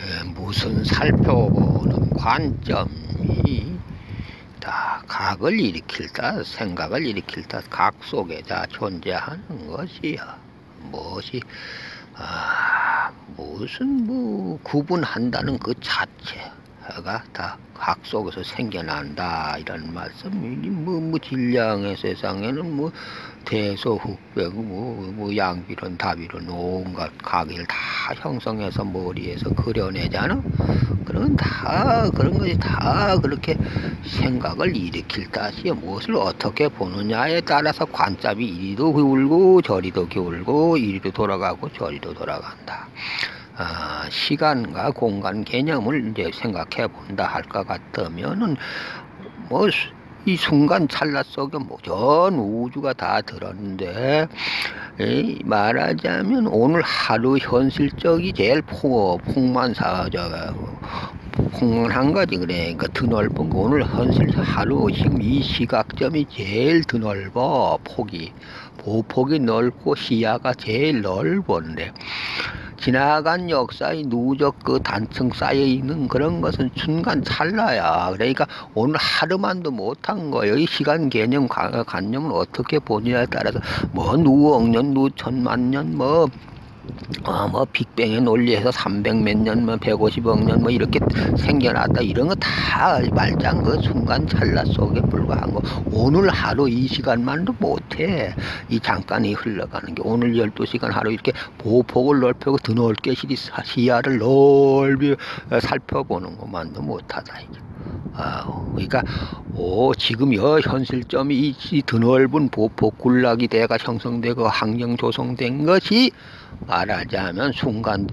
에, 무슨 살펴보는 관점이 다 각을 일으킬다 생각을 일으킬다 각 속에 다 존재하는 것이야. 무엇이 아 무슨 뭐 구분한다는 그 자체 가 다 각 속에서 생겨난다 이런 말씀이 뭐, 뭐 진량의 세상에는 뭐 대소흑배고 뭐, 뭐 양비론 다비론 온갖 각을 다 형성해서 머리에서 그려내잖아. 그런 다 그런 것이 다 그렇게 생각을 일으킬 다시 무엇을 어떻게 보느냐에 따라서 관점이 이리도 기울고 저리도 기울고 이리도 돌아가고 저리도 돌아간다. 아, 시간과 공간 개념을 이제 생각해 본다 할 것 같으면은 뭐 이 순간 찰나 속에 뭐전 우주가 다 들었는데 에이, 말하자면 오늘 하루 현실적이 제일 폭, 폭만사적 폭만한 거지. 그러니까 드넓은 거. 오늘 현실 하루 지금 이 시각점이 제일 드넓어 폭이. 보폭이 넓고 시야가 제일 넓은데 지나간 역사의 누적 그 단층 쌓여 있는 그런 것은 순간 찰나야. 그러니까 오늘 하루만도 못한 거예요. 이 시간 개념 관념을 어떻게 보느냐에 따라서 뭐 누억년, 누천만 년, 뭐 어, 뭐 빅뱅의 논리에서 300몇 년, 뭐 150억 년, 뭐 이렇게 생겨났다 이런 거 다 말짱 그 순간 찰나 속에 불과한 거. 오늘 하루 이 시간만도 못해. 이 잠깐이 흘러가는 게 오늘 12시간 하루 이렇게 보폭을 넓히고 드넓게 시야를 넓이 살펴보는 것만도 못하다 이게. 아, 그러니까 오 지금 여 현실점이 이, 이 드넓은 보폭 군락이 대가 형성되고 환경 조성된 것이 말하자면 순간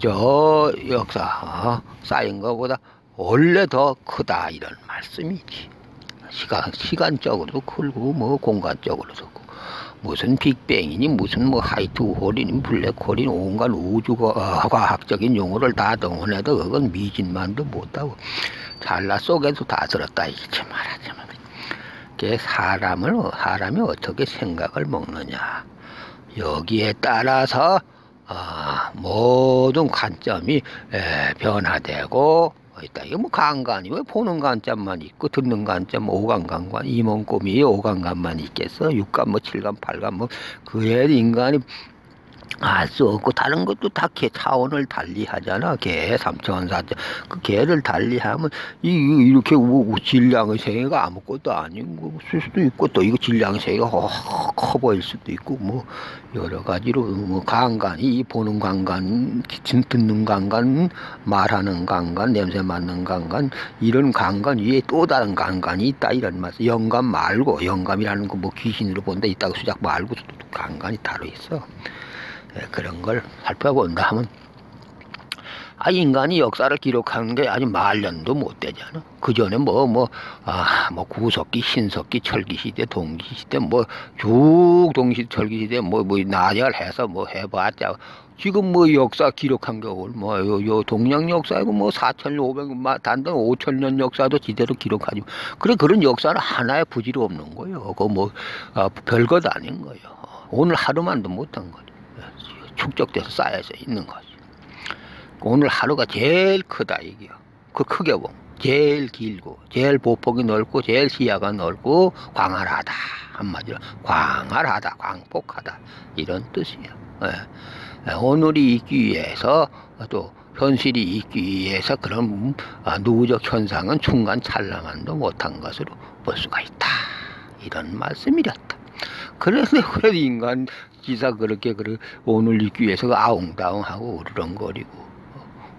저 역사 어, 쌓인 것보다 원래 더 크다 이런 말씀이지. 시간 시간적으로도 크고 뭐 공간적으로도 크고 무슨 빅뱅이니 무슨 뭐 하이트홀이니 블랙홀이니 온갖 우주가 어, 과학적인 용어를 다 동원해도 그건 미진만도 못하고 잘라 속에도 다 들었다 이렇게 말하자면 그 사람을 사람이 어떻게 생각을 먹느냐 여기에 따라서 아, 모든 관점이 에, 변화되고 있다. 이거 뭐 간간이 왜 보는 관점만 있고 듣는 관점 오감관관 이몽꼼이 오감관만 있겠어? 육감 뭐 칠감 팔감 뭐 그에 인간이 알수 없고 다른 것도 다 개 차원을 달리하잖아. 개 삼천 사천 그 개를 달리하면 이 이렇게 우, 질량의 세계가 아무것도 아닌 거쓸 수도 있고 또 이거 질량의 세계가 커 보일 수도 있고 뭐 여러 가지로 뭐 강간 이 보는 강간 듣는 강간 말하는 강간 냄새 맡는 강간 이런 강간 위에 또 다른 강간이 있다 이런 말씀. 영감 말고 영감이라는 거 뭐 귀신으로 본다 있다고 수작 말고 강간이 따로 있어. 예, 그런 걸 살펴 본다 하면 아 인간이 역사를 기록하는 게 아주 말년도 못 되잖아. 그 전에 뭐 뭐 아 뭐 구석기, 신석기, 철기 시대, 동기 시대 뭐 쭉 동시 철기 시대 뭐뭐 나열해서 뭐 해봤자 지금 뭐 역사 기록한 게 얼마요? 요 동양 역사이고 뭐 4,500만 단단 5,000년 역사도 제대로 기록하지. 그래 그런 역사는 하나의 부질이 없는 거예요. 그뭐 아, 별것 아닌 거예요. 오늘 하루만도 못한 거예요. 축적돼서 쌓여져 있는 거죠. 오늘 하루가 제일 크다 이게요. 그 크게 보면 제일 길고 제일 보폭이 넓고 제일 시야가 넓고 광활하다 한마디로 광활하다 광폭하다 이런 뜻이에요. 예. 오늘이 있기 위해서 또 현실이 있기 위해서 그런 아, 누적 현상은 중간 찰나만도 못한 것으로 볼 수가 있다. 이런 말씀이었다. 그래서 그래도 인간 기사 그렇게 그 오늘 있기 위해서 그 아웅다웅하고 으르렁거리고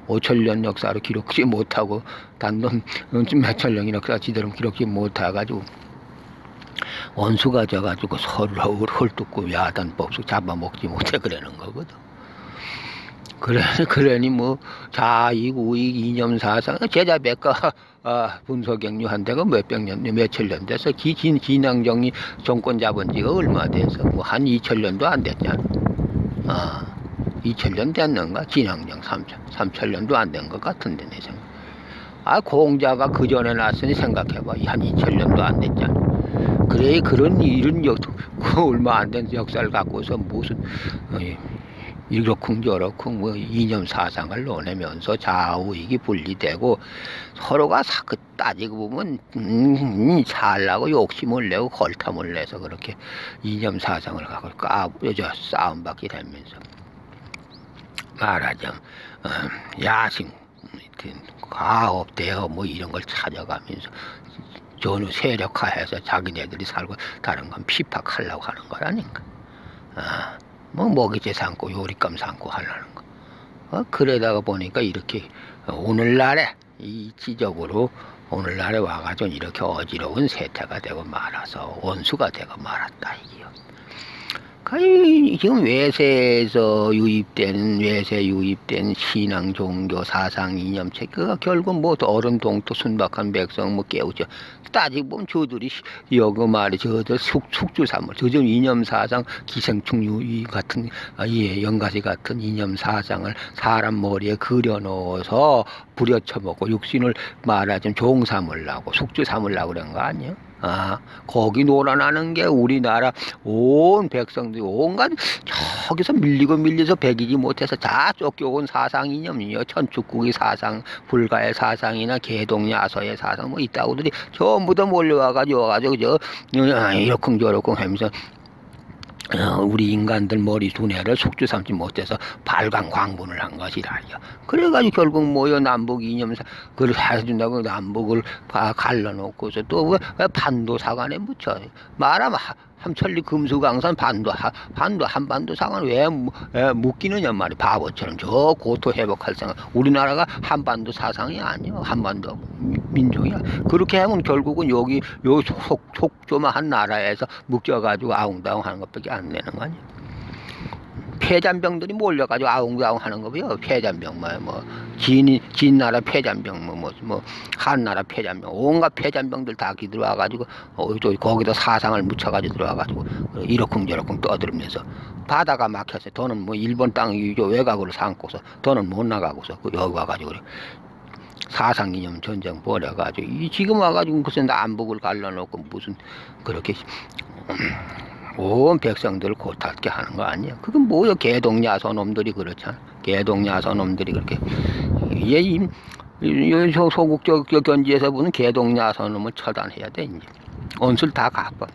5천년 역사로 기록지 못하고 단돈 몇천 년 역사 지대로 기록지 못해가지고 원수가 져가지고 서로 헐뜯고 야단법수 잡아먹지 못해 그러는 거거든. 그래, 그러니 뭐 자익, 우익, 이념, 사상 제자 백과 아, 분소경류 한 데가 몇백 년, 몇천 년 돼서 기, 진, 진앙정이 정권 잡은 지가 얼마 돼서 뭐 한 이천 년도 안 됐잖아. 아, 이천 년 됐는가? 진앙정 삼천, 삼천 년도 안 된 것 같은데 내 생각. 아, 공자가 그 전에 났으니 생각해봐. 한 이천 년도 안 됐잖아. 그래, 그런 이런 역, 그 얼마 안 된 역사를 갖고서 무슨, 어, 이 렇쿵 저렇쿵 뭐 이념 사상을 논하면서 좌우익이 분리되고 서로가 사그 따지고 보면 음, 살라고 욕심을 내고 걸탐을 내서 그렇게 이념 사상을 갖고 까부려져 싸움받게 되면서 말하자면 어, 야심 가업 대업 뭐 이런 걸 찾아가면서 전후 세력화해서 자기네들이 살고 다른 건 피팍하려고 하는 거라니까. 아, 뭐 먹이제 삼고 요리감 삼고 하려는 거. 어, 그러다가 보니까 이렇게 오늘날에 이지적으로 오늘날에 와가지고 이렇게 어지러운 세태가 되고 말아서 원수가 되고 말았다 이게요. 지금 외세에서 유입된 외세 유입된 신앙 종교 사상 이념책 그가 결국 뭐 어른 동토 순박한 백성 뭐 깨우죠 따지고 보면 저들이 여거 말이 저들 숙, 숙주 삼을 저들 이념 사상 기생충 유이 같은 아, 예 연가시 같은 이념 사상을 사람 머리에 그려 넣어서 부려쳐 먹고 육신을 말하자면 종 삼으려고 숙주 삼으려고 그런 거 아니에요? 아, 거기 놀아나는 게 우리나라 온 백성들이 온갖 저기서 밀리고 밀려서 배기지 못해서 다 쫓겨온 사상 이념이요. 천축국의 사상, 불가의 사상이나 개동야서의 사상 뭐 이따구들이 전부 다 몰려와가지고 와가지고 저 이러쿵저러쿵 하면서 어, 우리 인간들 머리 두뇌를 속주 삼지 못해서 발광 광분을 한 것이라요. 그래가지고 결국 뭐여 남북 이념사 그걸 해준다고 남북을 갈라놓고서 또 반도 사관에 묻혀 말하면 함천리 금수강산 반도 반도 한반도 상은 왜, 왜 묶이느냐 말이 바보처럼 저 고토 회복할 생각. 우리나라가 한반도 사상이 아니야 한반도 민족이야. 그렇게 하면 결국은 여기 요 속, 속조만 한 나라에서 묶여가지고 아웅다웅 하는 것밖에 안 되는 거 아니야 폐잔병들이 몰려가지고 아웅다웅 하는 거고요. 폐잔병, 뭐, 뭐, 진, 진 나라 폐잔병, 뭐, 뭐, 뭐, 한 나라 폐잔병, 온갖 폐잔병들 다 기들어와가지고, 어, 또 거기다 사상을 묻혀가지고 들어와가지고, 이러쿵저러쿵 떠들면서, 바다가 막혔어요. 더는 뭐, 일본 땅 외곽으로 삼고서, 더는 못 나가고서, 그 여기 와가지고, 그래. 사상 이념 전쟁 벌여가지고, 이 지금 와가지고 무슨 남북을 갈라놓고 무슨, 그렇게, 온 백성들을 고탈게 하는 거 아니야. 그건 뭐야 개동야서 놈들이 그렇잖아. 개동야서 놈들이 그렇게 얘 이, 이 소국적 견지에서 보는 개동야서 놈을 처단해야 돼 이제. 온술 다 갚아.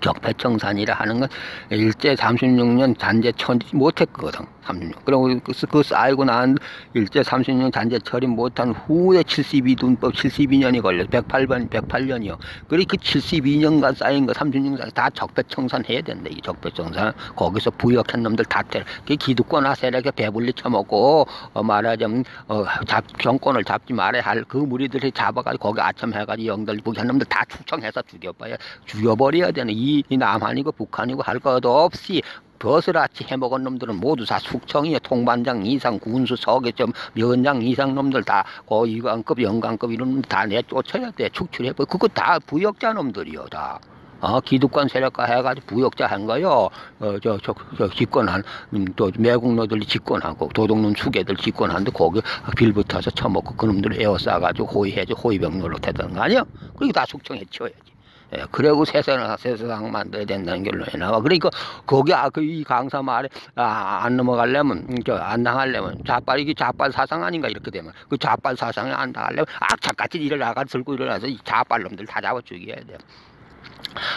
적폐청산이라 하는 건 일제 36년 잔재 처리 못했거든. 36. 그리고 그, 그 쌓이고 난 일제 36년 잔재 처리 못한 후에 72돈법 72년이 걸려 108번 108년이요. 그리고 그 72년간 쌓인 거 36년 다 적폐청산해야 된다. 이 적폐청산 거기서 부역한 놈들 다 때려. 그 기득권 세력에 배불리 쳐먹고 어, 말하자면 어, 잡, 정권을 잡지 말아야 할 그 무리들이 잡아가지고 거기 아첨해가지고 영들 부한 놈들 다 축청해서 죽여봐야 죽여버려야 되는 이 이, 남한이고 북한이고 할 것 없이 버스라치 해먹은 놈들은 모두 다 숙청이에 통반장 이상 군수 서계점 면장 이상 놈들 다 고위관급 영관급 이런 놈들 다 내쫓아야 돼 축출해 그거 다 부역자 놈들이요 다 어, 기득권 세력화 해가지고 부역자 한 거요. 어, 저, 저, 저, 집권한, 음, 또, 매국노들이 집권하고, 도둑놈 수개들 집권하는데, 거기 빌붙어서 처먹고, 그놈들 에워싸가지고, 호위해줘, 호위병 노릇 했던 거 아니야? 그리고 다 숙청해 치워야지. 예, 그리고 세상, 세상 만들어야 된다는 결론이 나와. 그러니까, 거기, 아, 그, 이 강사 말에, 아, 안 넘어가려면, 저, 안 당하려면, 자빨, 이게 자빨 사상 아닌가, 이렇게 되면. 그 자빨 사상에 안 당하려면, 악착같이 일어나가, 들고 일어나서 이 자빨 놈들 다 잡아 죽여야 돼.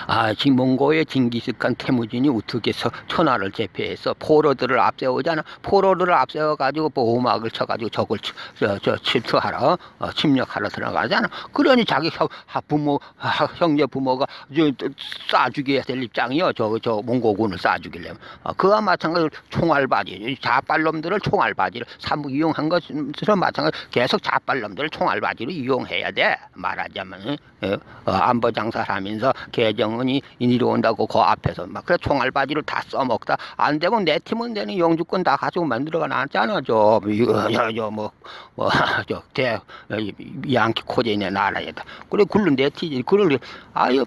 아, 몽고의 징기스칸 태무진이 해서 천하를 제패해서 포로들을 앞세우잖아. 포로들을 앞세워가지고 보호막을 쳐가지고 적을 저, 저 침투하러, 어, 침략하러 들어가잖아. 그러니 자기 형, 부모, 형제 부모가 쏴주게 될 입장이요. 저, 저 몽고군을 쏴주기려면. 어, 그와 마찬가지로 총알바지, 자빨놈들을 총알바지를 삼부 이용한 것처럼 마찬가지 계속 자빨놈들을 총알바지로 이용해야 돼. 말하자면, 어, 어 안보 장사를 하면서 개정은이 이리온다고 그 앞에서 막 그래 총알바지를 다 써먹다. 안 되면 내 팀은 되는 영주권 다 가지고 만들어가 놨잖아? 저저뭐뭐저대 양키 코제네 나라에다. 그래 굴른 내 티지. 그걸 아유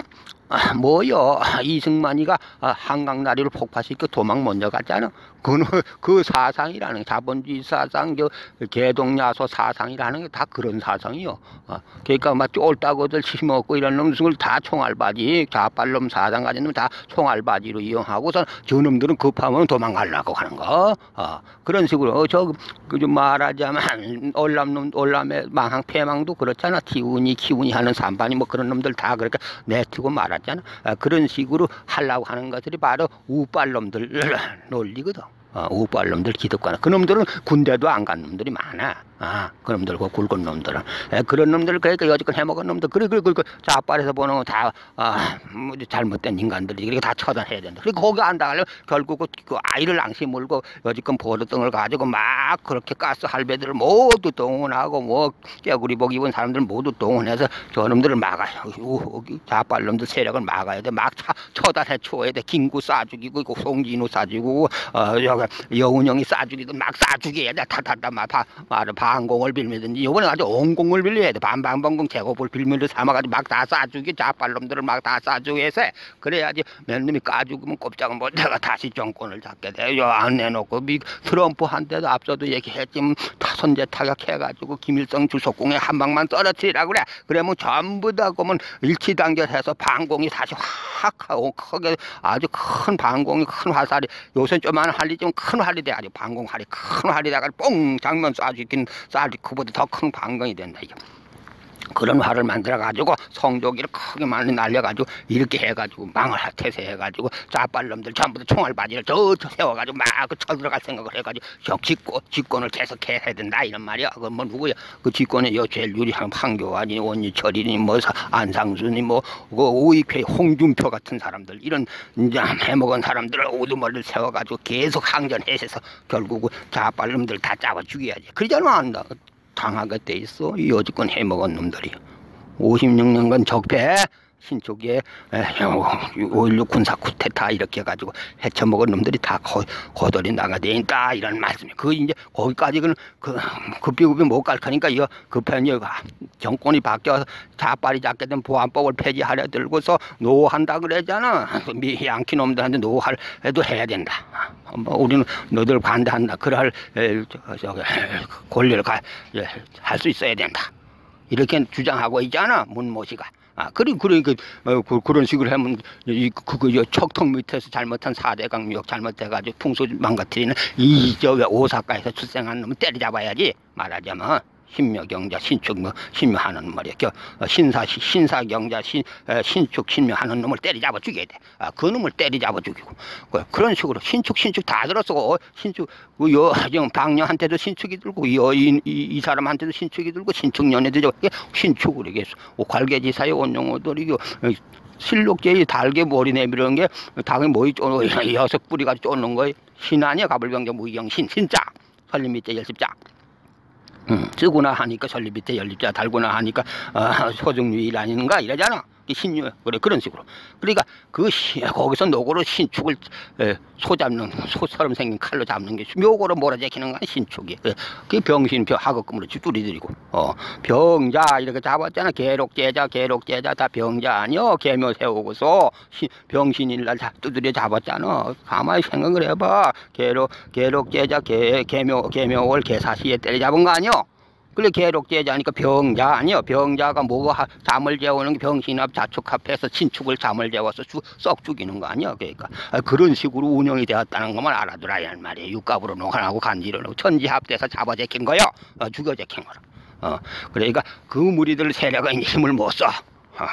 아, 뭐요? 이승만이가 아, 한강다리를 폭파시켜 도망 먼저 갔잖아. 그는 그 사상이라는 게 자본주의 사상, 저 개동야소 사상이라는 게 다 그런 사상이요. 아, 그러니까 막 쫄따고들 심었고 이런 놈들 다 총알바지, 좌빨놈 사상 가진 놈 다 총알바지로 이용하고서 저놈들은 급하면 도망가려고 하는 거. 아, 그런 식으로 어, 저그 말하자면 올람놈 올람의 망항 폐망도 그렇잖아. 티운이 키운이 하는 산반이 뭐 그런 놈들 다 그렇게 내치고 말 았잖아. 아, 그런 식으로 하려고 하는 것들이 바로 우빨놈들 논리거든. 어, 우빨놈들 기득권 그놈들은 군대도 안 간 놈들이 많아. 아, 그놈들, 그 굵은 놈들은. 에, 그런 놈들, 그러니까 여지껏 해먹은 놈들, 그래, 그래, 그래, 자빨에서 보는 건 다, 아, 뭐, 잘못된 인간들이, 그렇게 다 처단해야 된다. 그리고 거기 안 당하려면 결국 그, 그 아이를 앙시 물고 여지껏 보르등을 가지고 막 그렇게 가스 할배들을 모두 동원하고 뭐, 깨구리복 입은 사람들 모두 동원해서 저놈들을 막아요. 여기 자빨 놈들 세력을 막아야 돼. 막 차, 처단해 쳐야 돼. 김구 쏴 죽이고, 그 송진우 쏴 죽이고, 어, 여기 여운형이 쏴 죽이고, 막쏴 죽여야 돼. 타타타, 막, 바, 말을 바, 반공을 빌미든지 요번에 아주 온공을 빌려야 돼. 반반반공 제곱을 빌미를 삼아가지고 막 다 싸주기 자빨놈들을 막 다 싸주기 해서 그래야지 몇 놈이 까죽으면 꼼짝은 못 내가 다시 정권을 잡게 돼요 안 내놓고 미 트럼프한테도 앞서도 얘기했지만 선제 타격해가지고 김일성 주석공에 한 방만 떨어뜨리라 그래. 그러면 전부 다 그러면 일치단결해서 반공이 다시 확 하고 크게 아주 큰 반공이 큰 화살이 요새 좀만 할리 좀 큰 활이 돼야지 반공 활이 큰 활이 돼가 뽕 장면 쏴주긴 쌀이 그보다 더 큰 방광이 된다 이게. 그런 화를 만들어 가지고 성조기를 크게 많이 날려 가지고 이렇게 해 가지고 망을 태세 해 가지고 짜빨놈들 전부 다 총알 바지를 저 세워 가지고 막 그 쳐들어갈 생각을 해 가지고 적집권 집권을 계속 해야 된다 이런 말이야. 그뭐 누구야? 그 집권에 여 제일 유리한 황교안이 원희철이니 뭐 안상수니 뭐그 오익회 홍준표 같은 사람들 이런 해먹은 사람들을 오두머리를 세워 가지고 계속 항전해서 결국 짜빨놈들 다 잡아 죽여야지. 그러잖아 안다 당하게 돼 있어. 이 여지껏 해먹은 놈들이. 56년간 적폐 신쪽에 5.16 군사 쿠데타 이렇게 해가지고 해쳐먹은 놈들이 다 거, 거덜이 나가돼 있다 이런 말씀이. 그 이제 거기까지는 그 급비급이 못갈 거니까 이거 급한 이 정권이 바뀌어서 자빨이 잡게 된 보안법을 폐지하려 들고서 노한다 그러잖아. 미 양키 놈들한테 노할 해도 해야 된다. 뭐 우리는 너들 반대한다. 그럴 저기 권리를 할 수 있어야 된다. 이렇게 주장하고 있잖아 문모씨가 아, 그리, 그래, 그, 그런 식으로 하면, 이, 그, 그, 척턱 밑에서 잘못한 사대강 미역 잘못해가지고 풍수 망가뜨리는 이, 저, 오사카에서 출생한 놈은 때려잡아야지. 말하자면. 신묘경자 신축 뭐 신묘하는 말이야. 어, 신사 신사경자 신 어, 신축 신묘하는 놈을 때리잡아 죽여야 돼. 아, 그 놈을 때리잡아 죽이고 그, 그런 식으로 신축 신축 다 들었어. 어, 신축 그여 지금 방녀한테도 신축이 들고 여인 이, 이 사람한테도 신축이 들고 신축년에도 신축을 이게 괄계지사의 원용어들이 실록제의 달개 머리 내밀는 게 당연히 뭐이 쪼 여섯 뿌리가 쫓는 거예요. 신 아니야 가불병자 무경 신 신자 설림 밑에 열십자 음, 쓰구나 하니까 설립 밑에 연립자 달구나 하니까 아, 소중유일 아닌가 이러잖아. 신유 그래 그런 식으로. 그러니까 그 시, 거기서 노고로 신축을 에, 소 잡는 소처럼 생긴 칼로 잡는 게 묘고로 몰아제키는 건 신축이 그, 그 병신표 하급금으로 쭈리들이고. 어. 병자 이렇게 잡았잖아. 계록제자 계록제자 다 병자 아니여? 개묘 세우고서 시, 병신일날 다 두드려 잡았잖아. 가만히 생각을 해봐. 계록 계록제자 개, 개묘 개묘월 개사시에 때려 잡은 거 아니여 그래 계록제자니까 병자 아니요. 병자가 뭐가 잠을 재우는 게 병신합 자축합해서 신축을 잠을 재워서 주, 썩 죽이는 거 아니야 그러니까. 아, 그런 식으로 운영이 되었다는 것만 이 말이에요. 육갑으로 농간하고 간지를 천지합돼서 잡아 제킨 거요? 어, 죽여 제킨 거라. 어, 그러니까 그 무리들 세력은 힘을 못써. 어,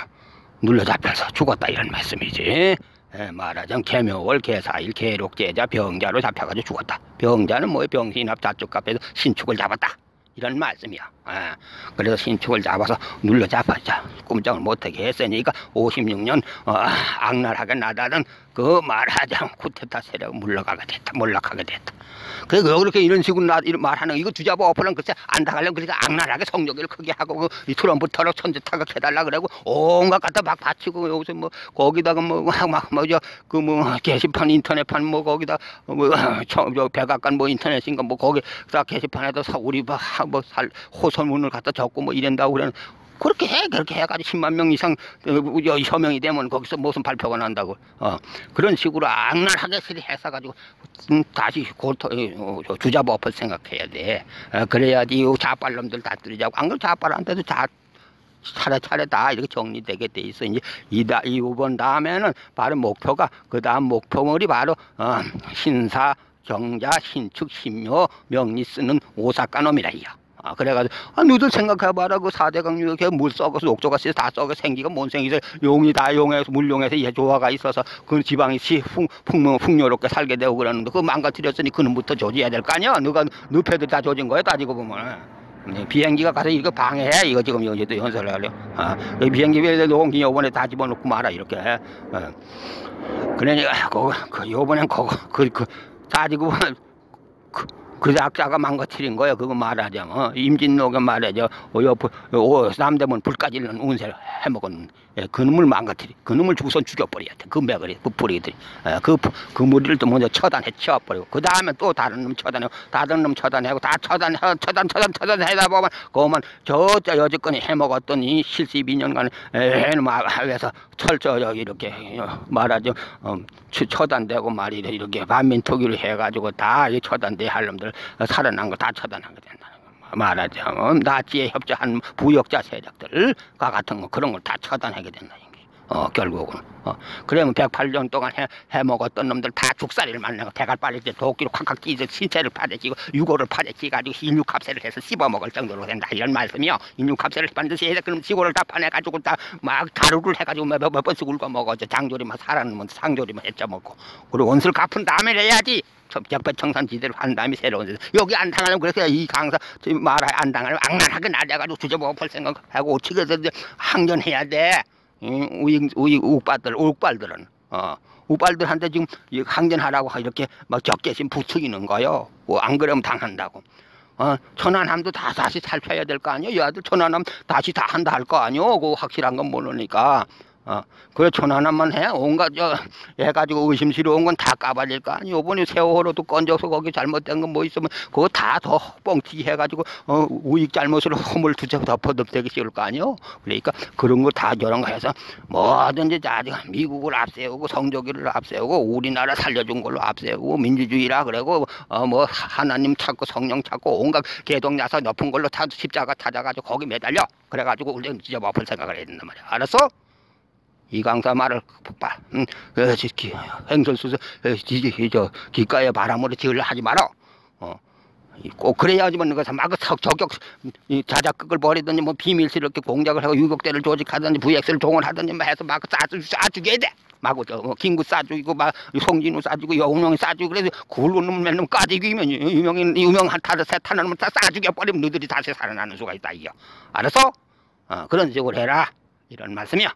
눌러잡혀서 죽었다 이런 말씀이지. 예, 말하자면 개묘월 개사일 계록제자 병자로 잡혀가지고 죽었다. 병자는 뭐예요? 병신합 자축합해서 신축을 잡았다 이런 말씀이야. 아, 그래서 신축을 잡아서 눌러 잡았자 꼼짝을 못하게 했으니까 56년 어, 악랄하게 나다던 그 말하자면 쿠데타 세력 물러가게 됐다. 몰락하게 됐다. 그래서 그렇게 이런 식으로 나, 이런 말하는 이거 주자보 어플은 글쎄 안 당하려면 그러니까 악랄하게 성적을 크게 하고 그 트럼프터로 천재 타격해달라 그러고 온갖 갖다 막 바치고 여기서 뭐 거기다가 뭐막 뭐저 그뭐 게시판 인터넷판 뭐 거기다 뭐저 백악관 뭐 인터넷인가 뭐 거기 다 게시판에다 사 우리 뭐, 뭐 살, 호소문을 갖다 적고 뭐 이런다고 그래 그렇게 해 그렇게 해가지고 10만 명 이상 어, 서명이 되면 거기서 무슨 발표가 난다고. 어 그런 식으로 악랄하게 해서 가지고 음, 다시 고토 어, 주자법을 생각해야 돼. 어, 그래야지 자빨놈들 다 들이자고. 안 그럼 자빨한테도 다 차례차례 다 이렇게 정리되게 돼 있어. 이제 이다 이번 다음에는 바로 목표가 그 다음 목표물이 바로 어, 신사 경자 신축 신묘 명리 쓰는 오사카놈이라 이요. 아, 그래가지고, 아, 너들 생각해봐라. 그 사대강 유역에 물 썩어서 녹조가 쎄서 다 썩어 생기가 뭔 생기서 용이 다 용해서 물용해서 예, 조화가 있어서 그 지방이 시, 풍, 풍, 풍요롭게 살게 되고 그러는데 그 망가뜨렸으니 그놈부터 조지해야 될 거 아니야? 너가, 너 패들 다 조진 거야? 따지고 보면. 네, 비행기가 가서 이거 방해해 이거 지금 여기도 연설을 하려 아, 이 비행기 위에 녹음기 요번에 다 집어넣고 말아 이렇게 아. 그러니까 그거 그 요번엔 그거 그, 그 따지고 그, 그 작자가 망가뜨린 거야 그거 말하자면 어? 임진록에 말하죠. 어, 옆, 어, 남대문 불까지 는 운세를 해먹은 예, 그놈을 망가뜨리. 그놈을 우선 죽여버려야 돼 그 매거리 그 뿌리들이. 예, 그, 그 무리를 또 먼저 처단해 치워버리고. 그 다음에 또 다른 놈 처단하고 다른 놈 처단하고 다 처단 처단 처단 처단 해다 보면 그만 저 여지껏이 해먹었던 이 72년간 해놈 해서 철저하게 이렇게 말하죠. 어, 처단되고 말이래. 이렇게 반민특위를 해가지고 다 처단돼 할 놈들 살아난 거 다 처단하게 된다는 거 말하자면 나치에 협조한 부역자 세력들과 같은 거 그런 걸 다 처단하게 된다. 어, 결국은. 어, 그러면 108년 동안 해, 해먹었던 놈들 다 죽살이를 만나고 빨릴 때 도끼로 콱콱 찢어 신체를 파헤치고 유골을 파헤치가지고 인육합세를 해서 씹어먹을 정도로 된다. 이런 말씀이요. 인육합세를 반드시 해서 그럼 지골을 다 파내가지고 다 막 가루를 해가지고 몇, 몇 번씩 울고 먹어죠. 장조림만 살아는면 상조림만 해쳐먹고. 그리고 원수를 갚은 다음에 해야지. 적배 청산 지대로 한 다음에 새로운 데서 여기 안 당하면 그래서 이 강사 말아 안 당하면 악랄하게 날려가지고 주저먹을 생각하고 어떻게든 항전해야 돼. 우익, 우익, 욱발들, 욱발들은, 어, 욱발들한테 지금 항전하라고 이렇게 막 적개심 부추기는 거요. 뭐안 그러면 당한다고. 어, 천안함도 다 다시 살펴야 될 거 아니요. 여아들 천안함 다시 다 한다 할 거 아니요. 그 확실한 건 모르니까. 어, 그래 전화나만 해 온갖 저 해가지고 의심스러운 건다 까발릴 거 아니 요번에 세월호도 건져서 거기 잘못된 건 뭐 있으면 그거 다 더 뻥튀기 해가지고 어, 우익 잘못으로 허물 두적 덮어덮대기 씌울 거 아니요? 그러니까 그런 거 다 저런 거 해서 뭐든지 아직 미국을 앞세우고 성조기를 앞세우고 우리나라 살려준 걸로 앞세우고 민주주의라 그러고 어, 뭐 하나님 찾고 성령 찾고 온갖 개동야사 높은 걸로 타 십자가 찾아가지고 거기 매달려! 그래가지고 우리 엎을 생각을 된단 말이야. 알았어? 이 강사 말을 폭발, 응, 어, 행설수서, 저, 기가에 바람으로 지으려 하지 마라. 어. 꼭 그래야지만 그것을 막 저격 자작극을 벌이든지 뭐 비밀스럽게 공작을 하고 유격대를 조직하든지 VX를 동원하든지 뭐 해서 막 싸주, 싸주게 돼. 마구 저 뭐, 김구 싸주고 막 송진우 싸주고 영웅이 싸주고 그래서 굴로 놈 맨놈 까지기면 유명인 유명한 타를 세 타는 놈을 다 싸주게 버리면 너들이 다시 살아나는 수가 있다 이요. 알았어? 어, 그런 식으로 해라. 이런 말씀이야.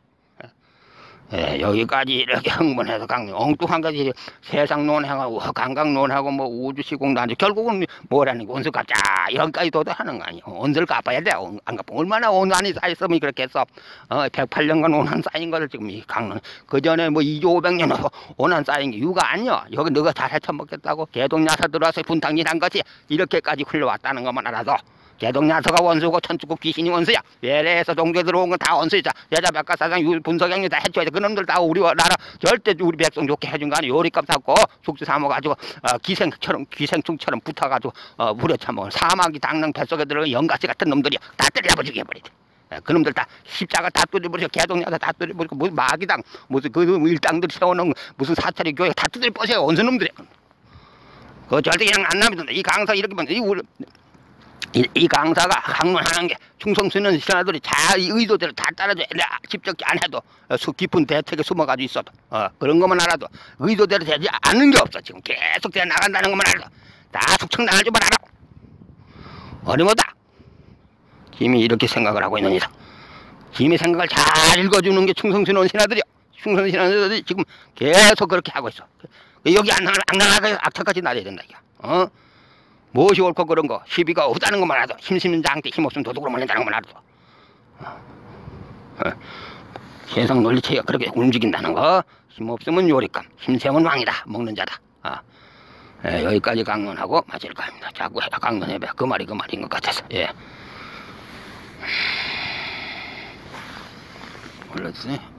예, 여기까지 이렇게 흥분해서 강릉 엉뚱한 것이 세상 논하고 감각 논하고 뭐 우주 시공 난지 결국은 뭐라는 게 온수 갚자 여기까지 도달하는 거 아니에요. 온수를 갚아야 돼. 안 갚으면 얼마나 온난이 쌓였으면 해서 어, 108년간 온난 쌓인 거를 지금 이 강릉 그 전에 뭐 2조 500년 온난 쌓인 게 유가 아니야. 여기 너가 잘 헤쳐먹겠다고 개동야사 들어와서 분탕질 한 것이 이렇게까지 흘러왔다는 것만 알아도 개동야서가 원수고 천축국 귀신이 원수야. 외래에서 동계 들어온 건 다 원수이자. 여자 백과사장 분석형이 다 해줘야 돼. 그놈들 다 우리 나라 절대 우리 백성 좋게 해준 거 아니야. 요리값 샀고 숙주 사먹가지고 어, 기생처럼 기생충처럼 붙어가지고 어, 무려쳐먹은 사막이 당릉 뱃속에 들어간 영가시 같은 놈들이야. 다 때려잡아 죽여버리지. 예, 그놈들 다 십자가 다 뚫어버리고 개동야사 다 뚫어버리고 무슨 마기당 무슨 그 일당들 세워놓은 무슨 사찰이 교회 다 뚫어 버려요 원수놈들이. 그 절대 그냥 안 놔둔다. 이 강사 이렇게 보면 이 우리 이, 이 강사가 강론하는 게 충성스러운 신하들이 잘 의도대로 다 따라줘. 직접 안 해도 수 깊은 대책에 숨어가지고 있어도 어, 그런 것만 알아도 의도대로 되지 않는 게 없어. 지금 계속 돼 나간다는 것만 알아도 다 숙청 나갈 줄만 알아. 어림없다. 김이 이렇게 생각을 하고 있는 이상 김이 생각을 잘 읽어주는 게 충성스러운 신하들이야. 충성스러운 신하들이 지금 계속 그렇게 하고 있어. 여기 안 나가게 악착같이 나려야 된다. 이거. 어? 무엇이 옳고 그런 거? 시비가 없다는 것만 알아도 힘쓰는 장때 힘없으면 도둑으로 몰린다는 것만 알아도. 어. 세상 논리체가 그렇게 움직인다는 거? 힘없으면 요리감 힘세면 왕이다 먹는 자다. 어. 예, 여기까지 강론하고 마칠까 합니다. 자꾸 강론해봐. 그 말이 그 말인 것 같아서. 예. 올려주네.